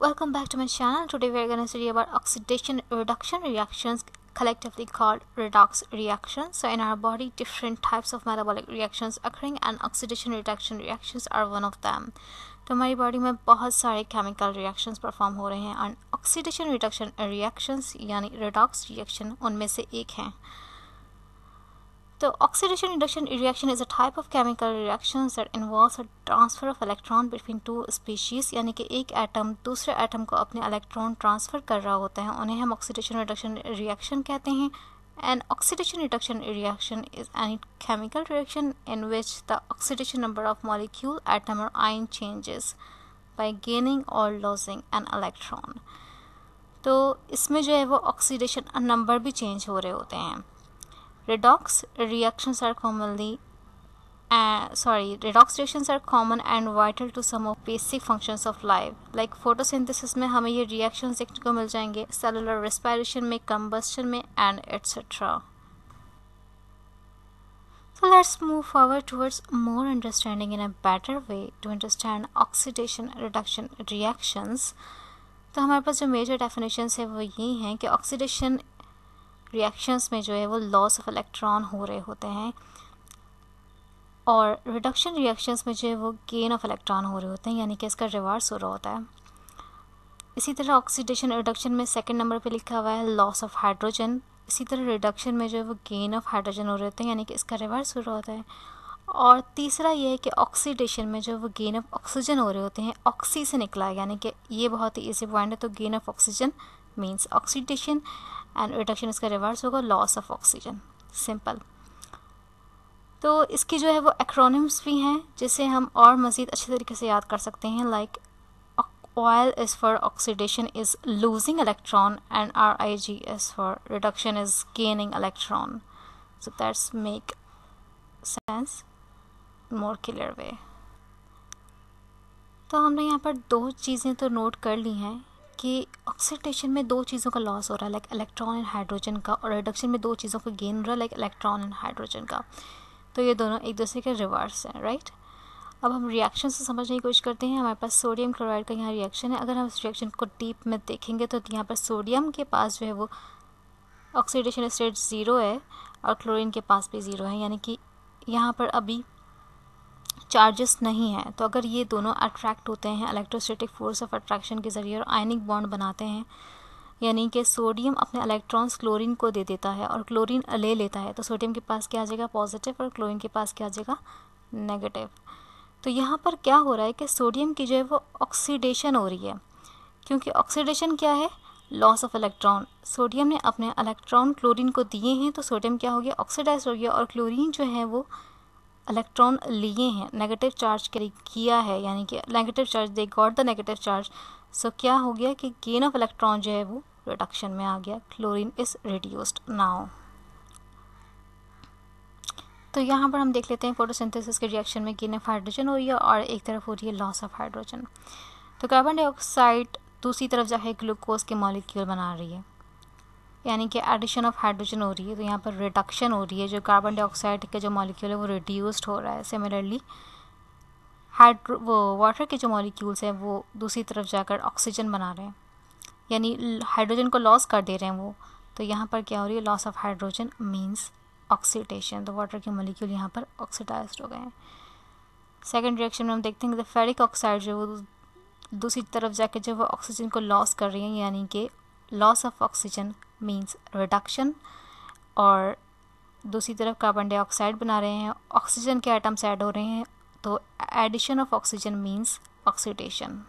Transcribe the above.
Welcome back to my channel. Today we are going to study about oxidation reduction reactions collectively called redox reactions. So in our body different types of metabolic reactions occurring and oxidation reduction reactions are one of them. तो हमारी body में बहुत सारे chemical reactions perform हो रहे हैं and oxidation reduction reactions यानी redox reaction उनमें से एक हैं The oxidation induction reaction is a type of chemical reactions that involves a transfer of electron between two species यानी कि एक एटम दूसरे एटम को अपने इलेक्ट्रॉन ट्रांसफ़र कर रहा होता है, उन्हें हम ऑक्सीडेशन रिडक्शन रिएक्शन कहते हैं। And oxidation reduction reaction is any chemical reaction in which the oxidation number of molecule atom और आइन चेंजेस बाई गेनिंग और लॉजिंग एन अलेक्ट्रॉन तो इसमें जो है वो ऑक्सीडेशन नंबर भी चेंज हो रहे होते हैं। Redox reactions are commonly uh, sorry redox reactions are common and vital to some of basic functions of life like photosynthesis में हमें ये reactions देखने को मिल जाएँगे cellular respiration में combustion में and etc so let's move forward towards more understanding in a better way to understand oxidation reduction reactions तो हमारे पास जो मेजर डेफिनेशन है वो ये हैं कि ऑक्सीडेशन रिएक्शंस में जो है वो लॉस ऑफ़ इलेक्ट्रॉन हो रहे होते हैं और रिडक्शन रिएक्शंस में जो है वो गेन ऑफ़ इलेक्ट्रॉन हो रहे होते हैं, यानी कि इसका रिवर्स हो रहा होता है। इसी तरह ऑक्सीडेशन रिडक्शन में सेकेंड नंबर पर लिखा हुआ है लॉस ऑफ़ हाइड्रोजन इसी तरह रिडक्शन में जो है वो गेन ऑफ़ हाइड्रोजन हो रहे होते हैं, यानी कि इसका रिवर्स हो रहा होता है। और तीसरा ये है कि ऑक्सीडेशन में जो वो गेन ऑफ़ ऑक्सीजन हो रहे होते हैं ऑक्सी से निकला है, यानी कि ये बहुत ही ईजी पॉइंट है तो gain of oxygen means oxidation and reduction इसका रिवर्स होगा लॉस ऑफ़ ऑक्सीजन सिंपल तो इसकी जो है वो एक्रोनिम्स भी हैं, जिसे हम और मज़ीद अच्छे तरीके से याद कर सकते हैं like oil is for oxidation is losing electron and R I G is for reduction is gaining electron so that's make sense more clear way तो हमने यहाँ पर दो चीज़ें तो नोट कर ली हैं कि ऑक्सीडेशन में दो चीज़ों का लॉस हो रहा है लाइक इलेक्ट्रॉन एंड हाइड्रोजन का, और रिडक्शन में दो चीज़ों का गेन हो रहा है लाइक इलेक्ट्रॉन एंड हाइड्रोजन का। तो ये दोनों एक दूसरे के रिवर्स हैं राइट अब हम रिएक्शन से समझने की कोशिश करते हैं। हमारे पास सोडियम क्लोराइड का यहाँ रिएक्शन है। अगर हम इस रिएक्शन को डीप में देखेंगे तो यहाँ पर सोडियम के पास जो है वो ऑक्सीडेशन स्टेट ज़ीरो है और क्लोरीन के पास भी ज़ीरो है। यानी कि यहाँ पर अभी चार्जेस नहीं हैं। तो अगर ये दोनों अट्रैक्ट होते हैं इलेक्ट्रोस्टैटिक फोर्स ऑफ़ अट्रैक्शन के ज़रिए और आयनिक बॉन्ड बनाते हैं, यानी कि सोडियम अपने इलेक्ट्रॉन्स क्लोरीन को दे देता है और क्लोरीन ले लेता है तो सोडियम के पास क्या आ जाएगा? पॉजिटिव और क्लोरीन के पास क्या आ जाएगा? नेगेटिव तो यहाँ पर क्या हो रहा है कि सोडियम की जो है वो ऑक्सीडेशन हो रही है। क्योंकि ऑक्सीडेशन क्या है? लॉस ऑफ़ इलेक्ट्रॉन सोडियम ने अपने इलेक्ट्रॉन क्लोरीन को दिए हैं तो सोडियम क्या हो गया? ऑक्सीडाइज हो गया और क्लोरीन जो है वो इलेक्ट्रॉन लिए हैं। नेगेटिव चार्ज किया है, यानी कि negative charge they got the negative charge so क्या हो गया कि गेन ऑफ़ इलेक्ट्रॉन जो है वो रिडक्शन में आ गया। क्लोरीन इज़ रिड्यूस्ड नाउ तो यहाँ पर हम देख लेते हैं फोटोसिंथेसिस के रिएक्शन में गेन ऑफ़ हाइड्रोजन हो रही है और एक तरफ़ हो रही है लॉस ऑफ़ हाइड्रोजन तो कार्बन डाइऑक्साइड दूसरी तरफ़ जाके ग्लूकोज के मॉलिक्यूल बना रही है। यानी कि एडिशन ऑफ़ हाइड्रोजन हो रही है तो यहाँ पर रिडक्शन हो रही है, जो कार्बन डाइऑक्साइड के जो मॉलिक्यूल है, वो रिड्यूस्ड हो रहा है। सिमिलरली हाइड्रो वो वाटर के जो मॉलिक्यूल्स हैं, वो दूसरी तरफ़ जाकर ऑक्सीजन बना रहे हैं। यानी हाइड्रोजन को लॉस कर दे रहे हैं वो तो यहाँ पर क्या हो रही है? Loss of hydrogen means oxidation तो वाटर के मॉलिक्यूल यहाँ पर ऑक्सीडाइज हो गए हैं। सेकेंड रिएक्शन में हम देखते हैं कि फेरिक ऑक्साइड जो वो दूसरी तरफ़ जाकर जो वो ऑक्सीजन को लॉस कर रही हैं। यानी कि loss of oxygen means reduction और दूसरी तरफ़ कार्बन डाइऑक्साइड बना रहे हैं ऑक्सीजन के आइटम्स ऐड हो रहे हैं तो addition of oxygen means oxidation